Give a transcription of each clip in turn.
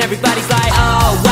everybody's like, oh.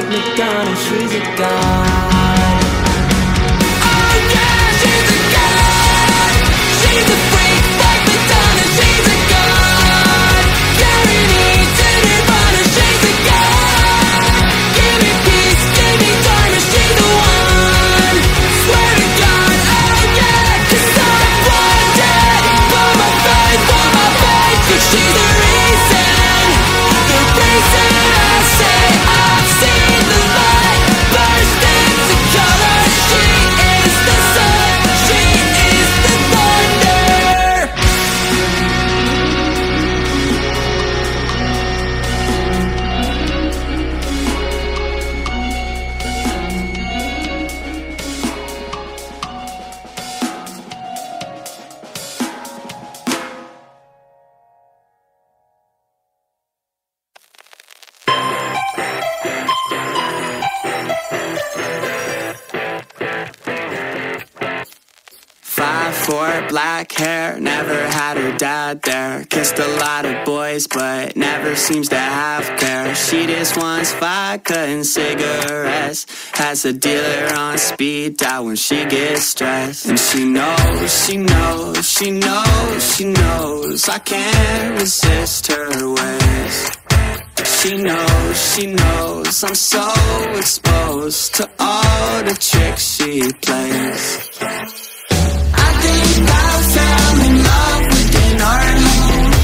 Like Madonna. She's a god. Four, black hair, never had her dad there. Kissed a lot of boys, but never seems to have care. She just wants vodka and cigarettes. Has a dealer on speed dial when she gets stressed. And she knows, she knows, she knows, she knows. I can't resist her ways. She knows, she knows I'm so exposed to all the tricks she plays. Think I fell in love within our home.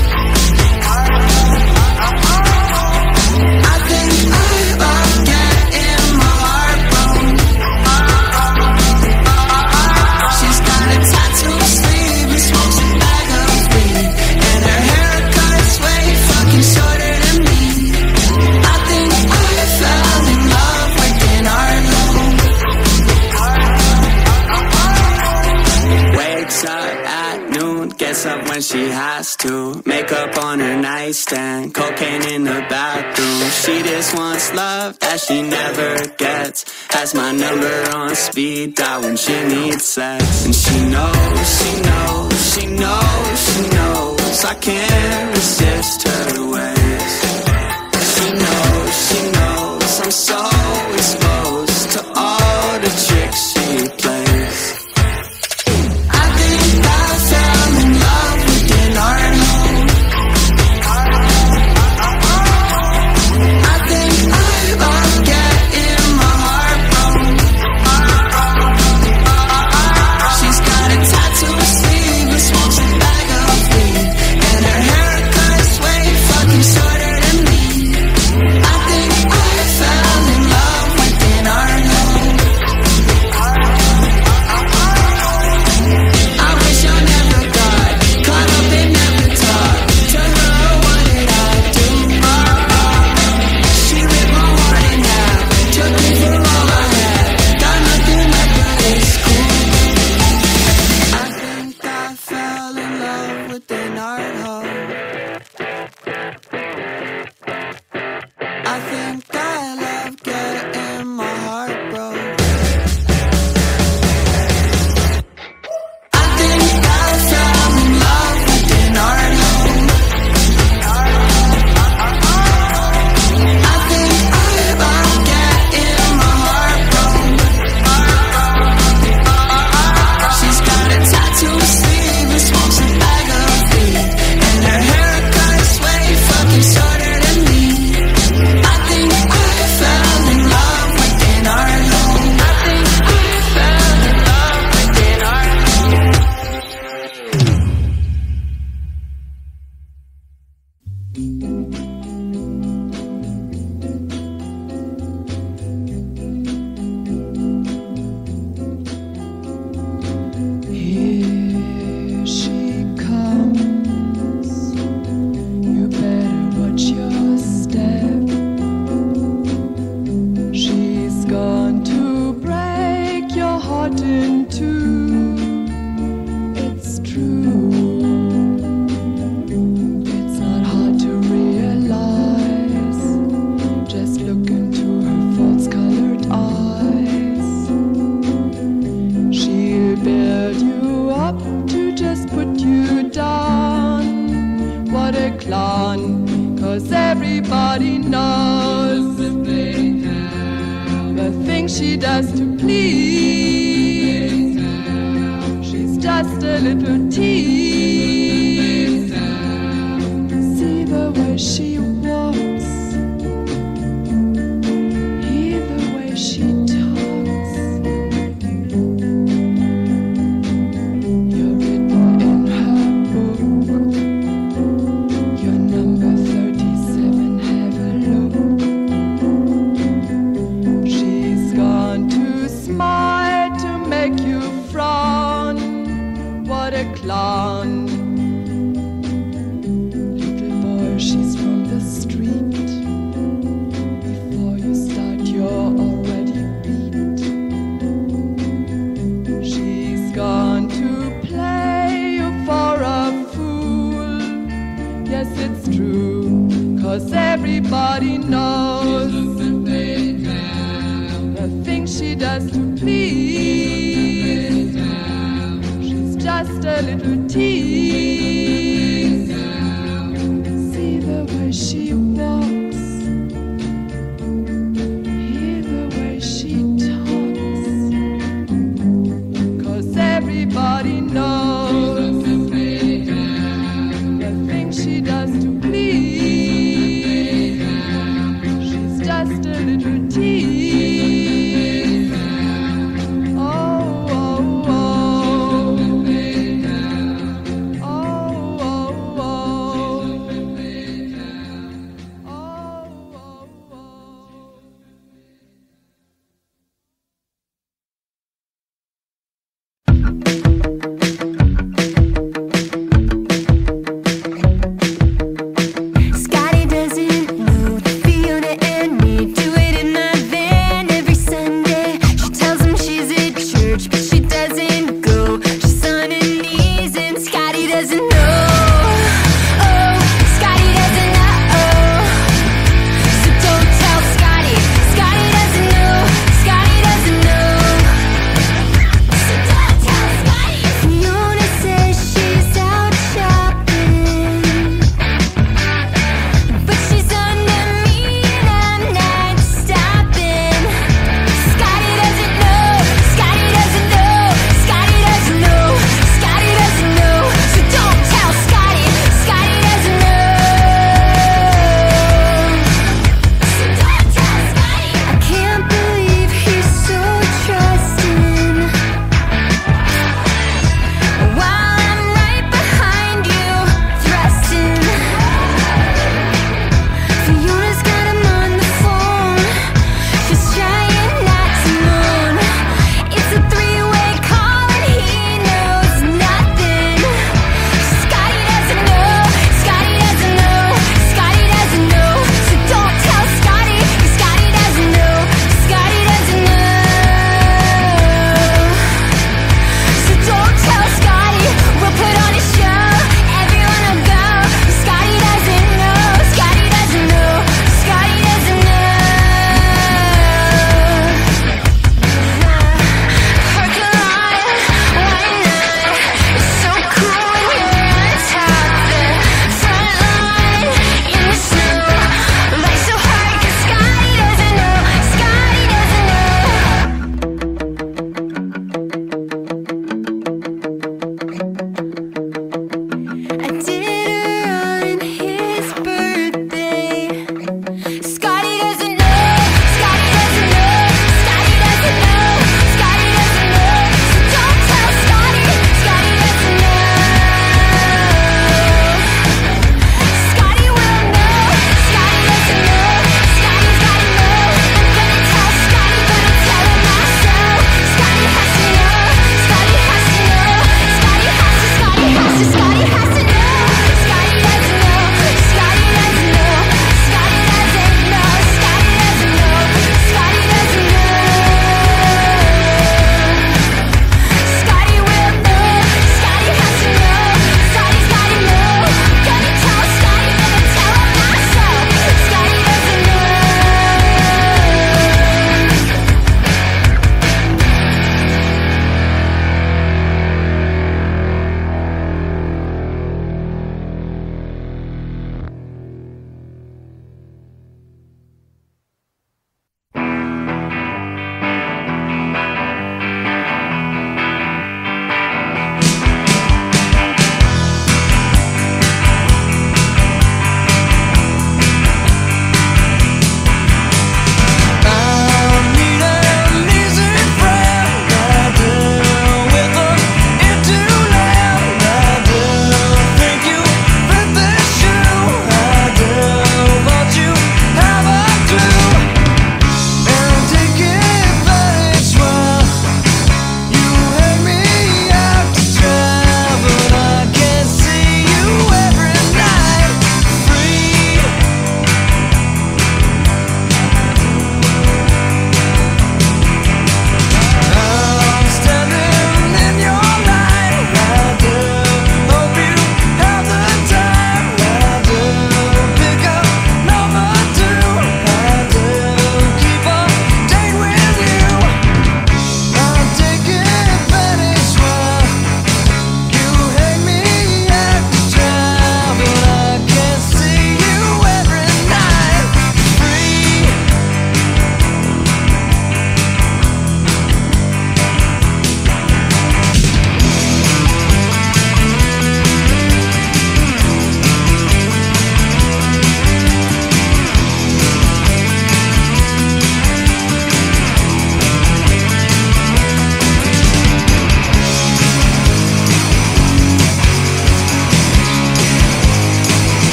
At noon, gets up when she has to. Makeup on her nightstand, cocaine in the bathroom. She just wants love that she never gets. Has my number on speed dial when she needs sex. And she knows, she knows, she knows, she knows. I can't resist her ways. She knows, she knows I'm so exposed to all the tricks she plays.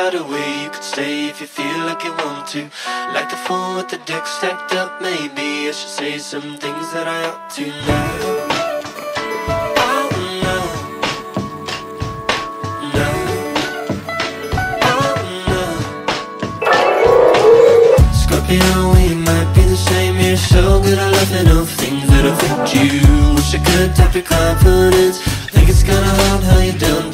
Sometimes I'd away you could stay if you feel like you want to. Like the fool with the deck stacked up, maybe I should say some things that I ought to know. Oh. Oh. Scorpio, we might be the same. You're so good at laughing off things that affect you. Wish I could tap your confidence. Think it's kinda hard how you downplay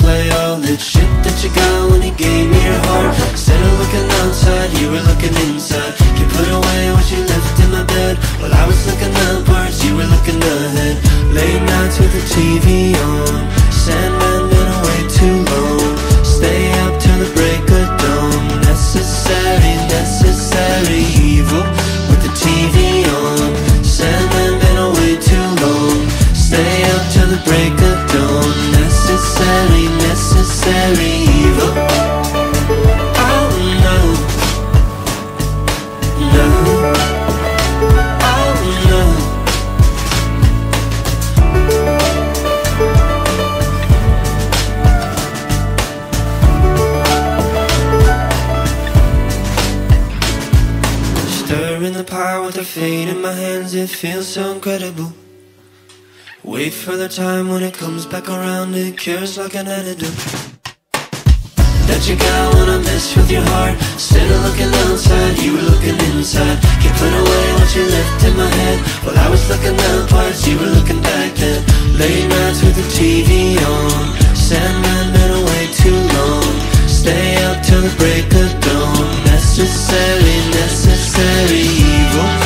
your heart. Instead of looking outside, you were looking inside. You put away what you left in my bed. While I was looking upwards, you were looking ahead. Late nights with the TV on. Sandman it feels so incredible. Wait for the time when it comes back around, it cures like an antidote. That you got I mess with your heart. Instead of looking outside, you were looking inside. Can't put away what you left in my head. While I was looking outwards, you were looking back then. Late nights with the TV on. Sandman been away too long. Stay up till the break of dawn. Necessary, necessary evil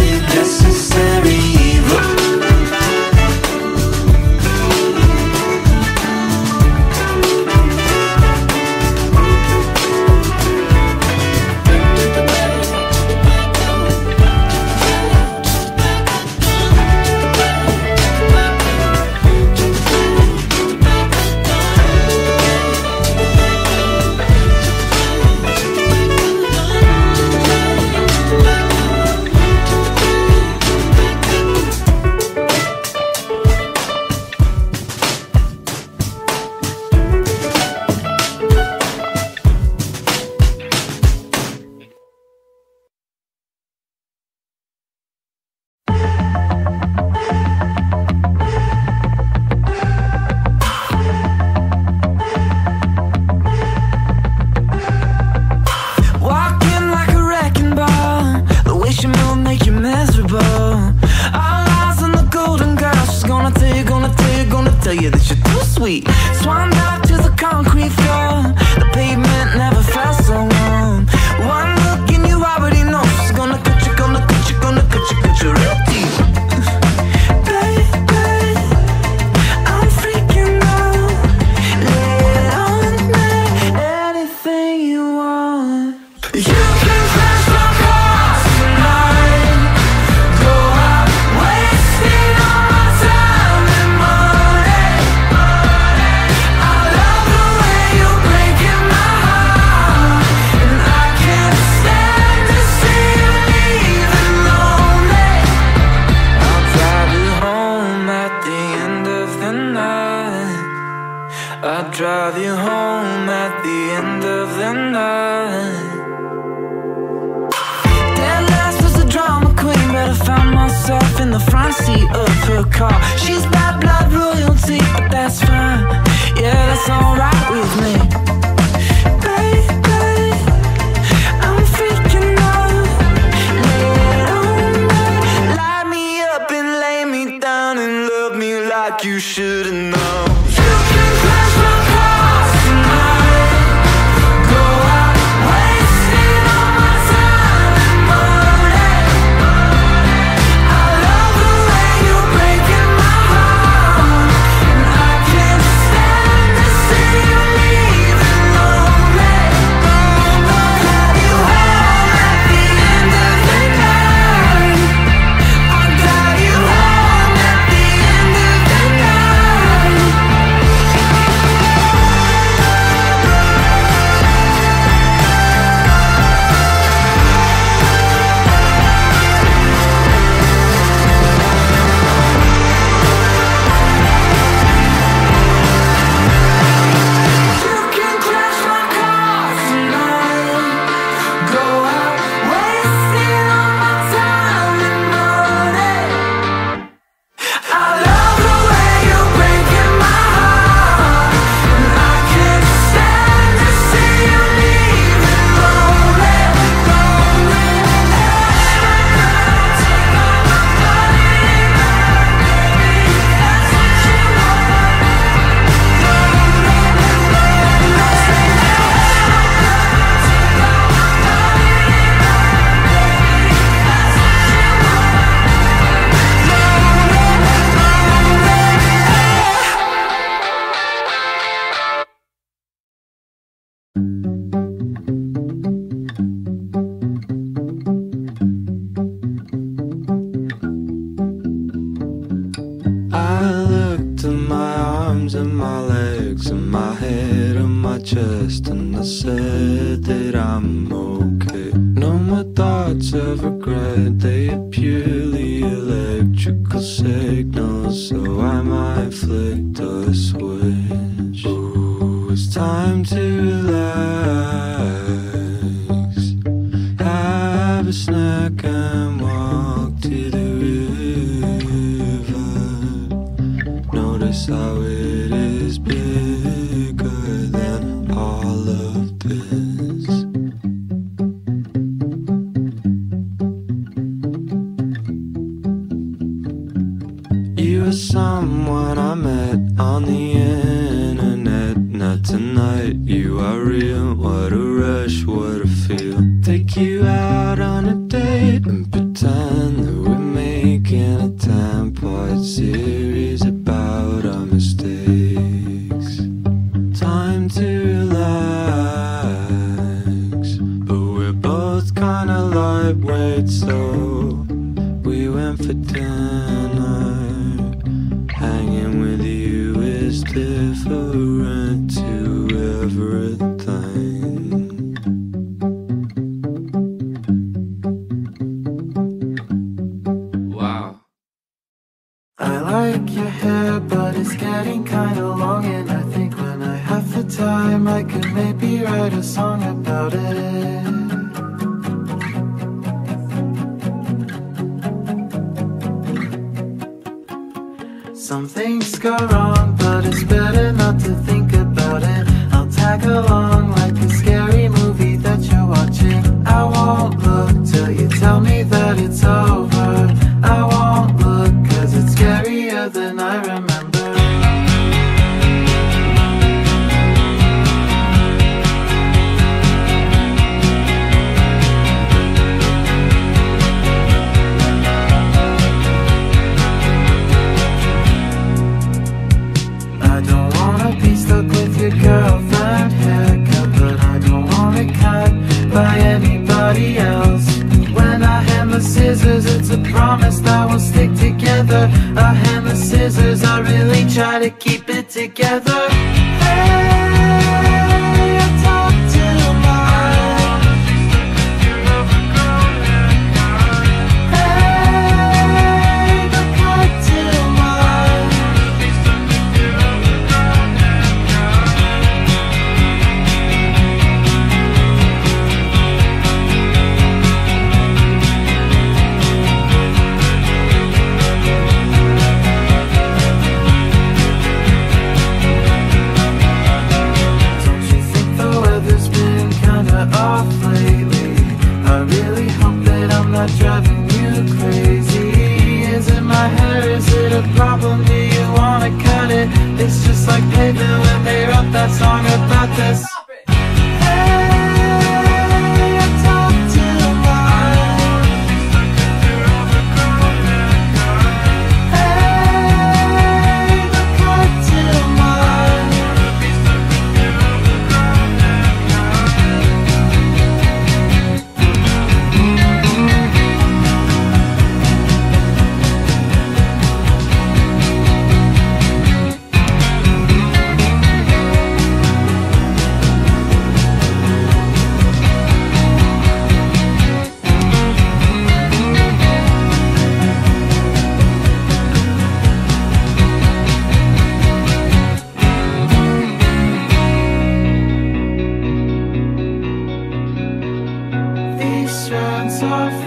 night. You are real, what a rush, what a feel. Take you out.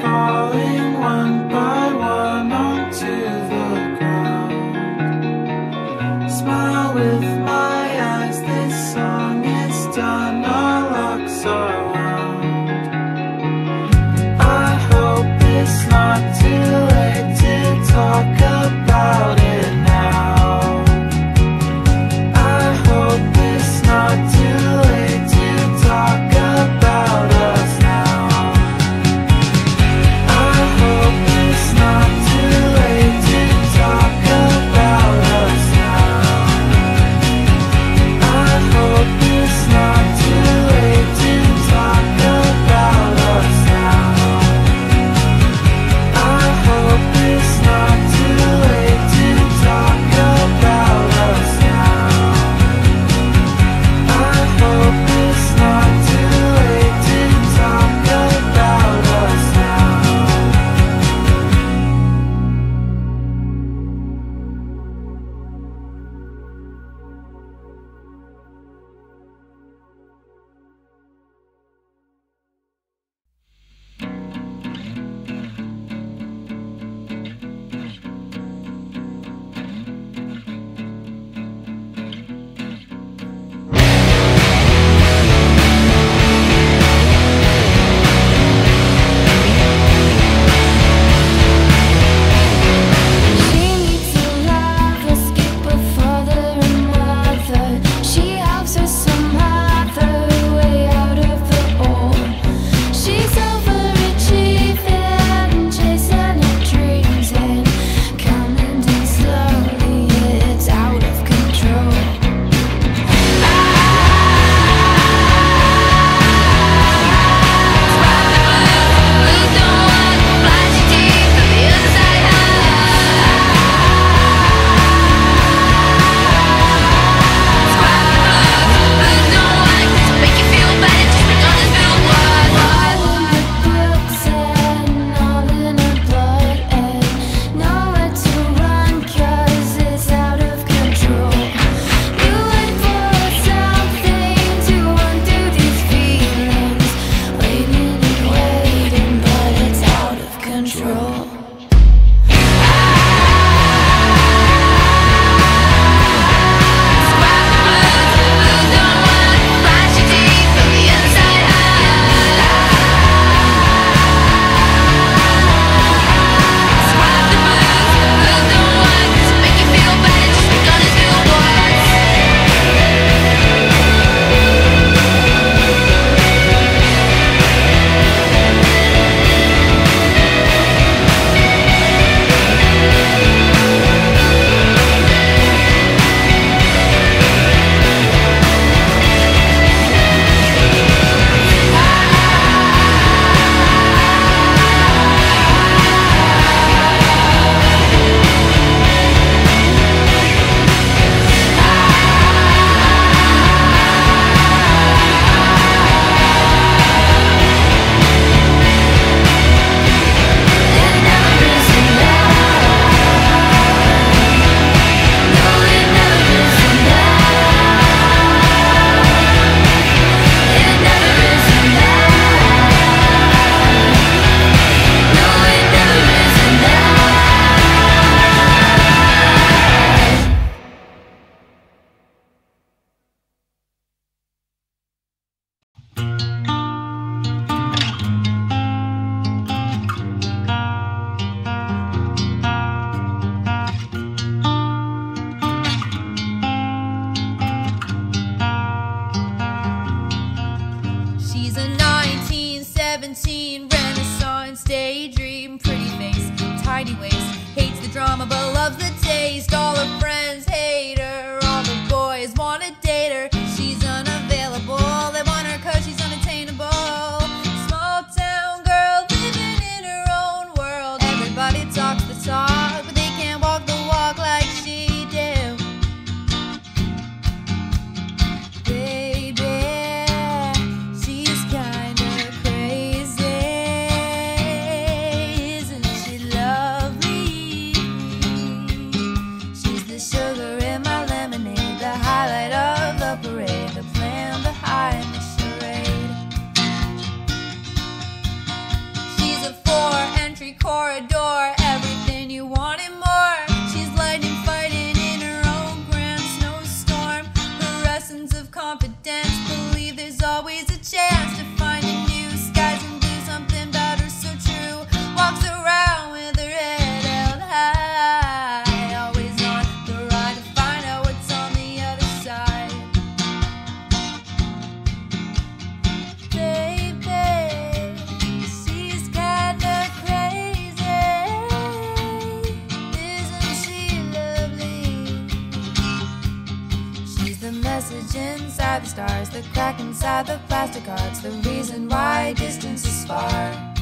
falling the message inside the stars, the crack inside the plastic hearts, the reason why distance is far.